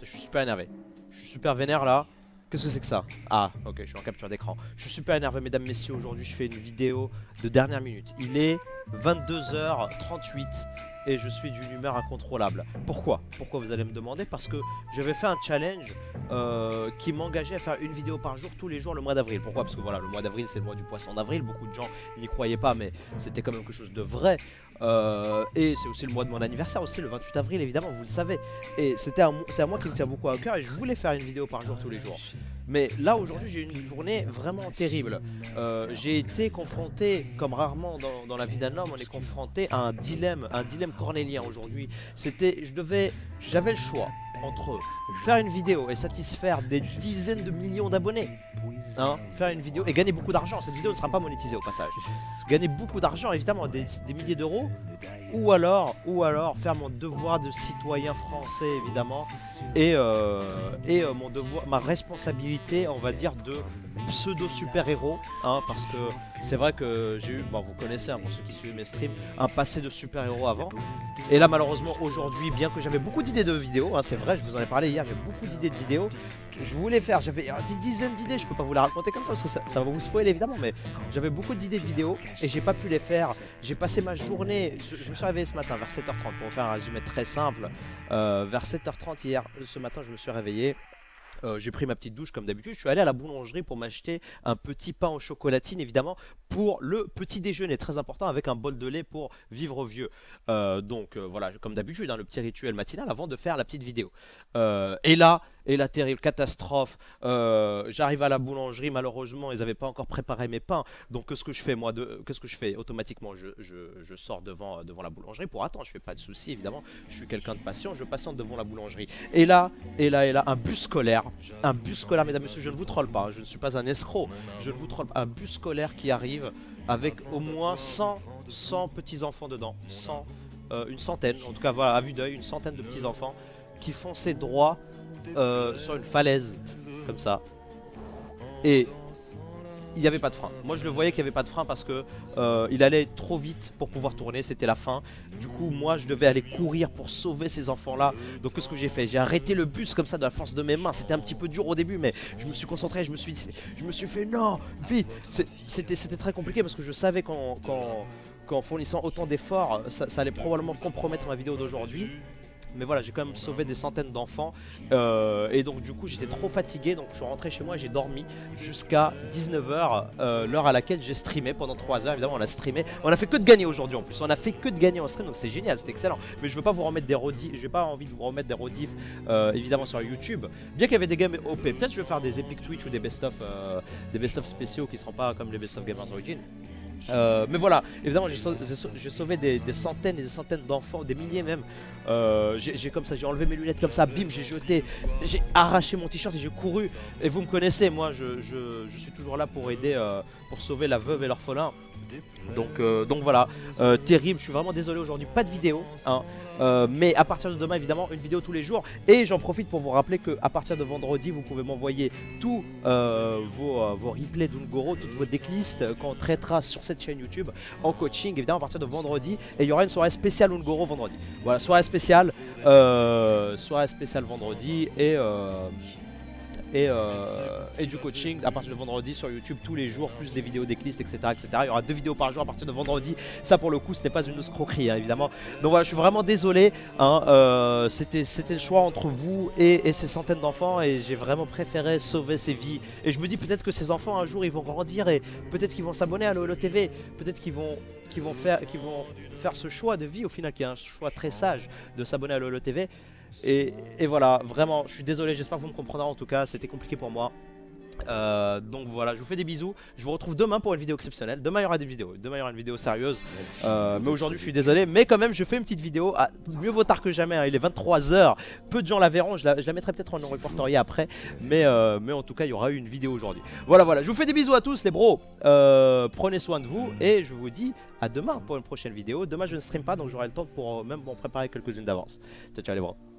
Je suis super énervé. Je suis super vénère là. Qu'est-ce que c'est que ça? Ah, ok, je suis en capture d'écran. Je suis super énervé, mesdames, messieurs. Aujourd'hui, je fais une vidéo de dernière minute. Il est 22h38 et je suis d'une humeur incontrôlable. Pourquoi? Pourquoi vous allez me demander? Parce que j'avais fait un challenge euh, qui m'engageait à faire une vidéo par jour tous les jours le mois d'avril. Pourquoi? Parce que voilà, le mois d'avril c'est le mois du poisson d'avril. Beaucoup de gens n'y croyaient pas, mais c'était quand même quelque chose de vrai. Euh, et c'est aussi le mois de mon anniversaire, aussi le 28 avril évidemment, vous le savez. Et c'était c'est à moi qui me tient beaucoup à cœur et je voulais faire une vidéo par jour tous les jours. Mais là aujourd'hui j'ai une journée vraiment terrible. Euh, j'ai été confronté, comme rarement dans, la vie d'un homme, on est confronté à un dilemme, un dilemme cornélien aujourd'hui. C'était, je devais, j'avais le choix entre faire une vidéo et satisfaire des dizaines de millions d'abonnés, hein, faire une vidéo et gagner beaucoup d'argent. Cette vidéo ne sera pas monétisée au passage. Gagner beaucoup d'argent, évidemment, des, milliers d'euros, ou alors, ou alors faire mon devoir de citoyen français, évidemment, et, euh, et euh, mon devoir, ma responsabilité, on va dire, de pseudo super héros, hein, parce que c'est vrai que j'ai eu, bon, vous connaissez hein, pour ceux qui suivent mes streams, un passé de super héros avant. Et là, malheureusement, aujourd'hui, bien que j'avais beaucoup d'idées de vidéos, hein, c'est vrai, je vous en ai parlé hier, j'ai beaucoup d'idées de vidéos. Je voulais faire, j'avais des dizaines d'idées, je peux pas vous les raconter comme ça parce que ça, va vous spoiler évidemment, mais j'avais beaucoup d'idées de vidéos et j'ai pas pu les faire. J'ai passé ma journée, je, me suis réveillé ce matin vers 7h30 pour faire un résumé très simple. Euh, vers 7h30 hier, ce matin, je me suis réveillé. Euh, j'ai pris ma petite douche comme d'habitude. Je suis allé à la boulangerie pour m'acheter un petit pain au chocolatine, évidemment, pour le petit déjeuner, très important, avec un bol de lait pour vivre vieux. Euh, donc voilà, comme d'habitude, hein, le petit rituel matinal avant de faire la petite vidéo. et là, et la terrible catastrophe, j'arrive à la boulangerie, malheureusement, ils n'avaient pas encore préparé mes pains. Donc qu'est-ce que je fais moi Qu'est-ce que je fais? Automatiquement, je, sors devant, devant la boulangerie pour attendre. Je fais pas de soucis, évidemment. Je suis quelqu'un de patient. Je patiente devant la boulangerie. Et là, et là, et là, un bus scolaire un bus scolaire, mesdames et messieurs, je ne vous troll pas, hein, je ne suis pas un escroc, je ne vous troll pas, un bus scolaire qui arrive avec au moins 100, 100 petits-enfants dedans, 100, euh, une centaine, en tout cas voilà, à vue d'œil, une centaine de petits-enfants qui fonçaient droit euh, sur une falaise, comme ça. Et il n'y avait pas de frein. Moi je le voyais qu'il n'y avait pas de frein parce que euh, il allait trop vite pour pouvoir tourner, c'était la fin. Du coup moi je devais aller courir pour sauver ces enfants là. Donc qu'est-ce que j'ai fait? J'ai arrêté le bus comme ça de la force de mes mains. C'était un petit peu dur au début mais je me suis concentré, je me suis, je me suis fait non, vite. C'était très compliqué parce que je savais qu'en fournissant autant d'efforts, ça allait probablement compromettre ma vidéo d'aujourd'hui mais voilà j'ai quand même sauvé des centaines d'enfants. Euh, et donc du coup j'étais trop fatigué. Donc je suis rentré chez moi j'ai dormi jusqu'à 19h euh, l'heure à laquelle j'ai streamé pendant 3 heures. Évidemment on a streamé. On a fait que de gagner aujourd'hui en plus. On a fait que de gagner en stream donc c'est génial c'est excellent. Mais je veux pas vous remettre des rediffs j'ai pas envie de vous remettre des rediffs euh, évidemment sur YouTube. Bien qu'il y avait des games OP peut-être je vais faire des Epic Twitch ou des best of des best of spéciaux qui seront pas comme les best of Gamers Origin euh, mais voilà, évidemment, j'ai sauvé des, centaines et des centaines d'enfants, des milliers même. Euh, j'ai comme ça, j'ai enlevé mes lunettes comme ça, bim, j'ai jeté, j'ai arraché mon t-shirt et j'ai couru. Et vous me connaissez, moi, je, suis toujours là pour aider, euh, pour sauver la veuve et l'orphelin. Donc, donc voilà, terrible. Je suis vraiment désolé aujourd'hui, pas de vidéo. Hein. Euh, mais à partir de demain, évidemment, une vidéo tous les jours. Et j'en profite pour vous rappeler qu'à partir de vendredi, vous pouvez m'envoyer tous euh, vos, euh, vos, replays d'Ungoro, toutes vos decklists qu'on traitera sur cette chaîne YouTube en coaching, évidemment, à partir de vendredi. Et il y aura une soirée spéciale Ungoro vendredi. Voilà, soirée spéciale, soirée spéciale vendredi. Et euh, et, du coaching à partir de vendredi sur YouTube tous les jours, plus des vidéos, des etc., etc. Il y aura deux vidéos par jour à partir de vendredi. Ça, pour le coup, ce n'est pas une escroquerie, hein, évidemment. Donc voilà, je suis vraiment désolé. Hein, euh, C'était le choix entre vous et, ces centaines d'enfants et j'ai vraiment préféré sauver ces vies. Et je me dis peut-être que ces enfants, un jour, ils vont grandir et peut-être qu'ils vont s'abonner à l'OLO TV. Peut-être qu'ils vont, qu'ils vont, faire, qu'ils vont faire ce choix de vie, au final, qui est un choix très sage de s'abonner à l'OLO TV. Et, voilà, vraiment, je suis désolé, j'espère que vous me comprendrez en tout cas, c'était compliqué pour moi. Euh, donc voilà, je vous fais des bisous. Je vous retrouve demain pour une vidéo exceptionnelle. Demain il y aura des vidéos. Demain il y aura une vidéo sérieuse. Euh, mais aujourd'hui je suis désolé. Mais quand même, je fais une petite vidéo. Mieux vaut tard que jamais. Hein. Il est 23h. Peu de gens la verront. Je la, mettrai peut-être en reporterier après. Mais, euh, mais en tout cas, il y aura eu une vidéo aujourd'hui. Voilà, voilà. Je vous fais des bisous à tous, les bros. prenez soin de vous. Et je vous dis à demain pour une prochaine vidéo. Demain je ne stream pas. Donc j'aurai le temps pour même m'en préparer quelques-unes d'avance. Ciao, ciao les bros.